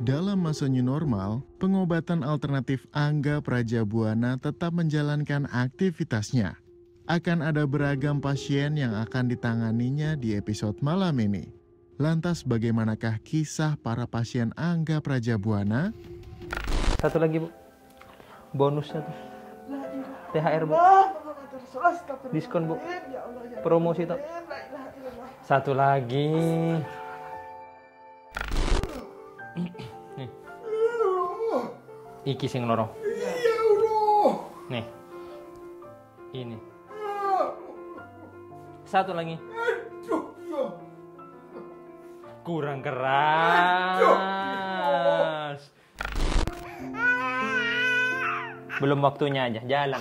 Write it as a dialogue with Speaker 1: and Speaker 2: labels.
Speaker 1: Dalam masa new normal, pengobatan alternatif Angga Prajabuana tetap menjalankan aktivitasnya. Akan ada beragam pasien yang akan ditanganinya di episode malam ini. Lantas bagaimanakah kisah para pasien Angga Prajabuana?
Speaker 2: Satu lagi, Bu. Bonusnya tuh. THR, Bu. Diskon, Bu. Promosi tuh. Satu lagi. Iki sing loro. Nih. Ini. Satu lagi. Kurang keras. Belum waktunya aja, jalan.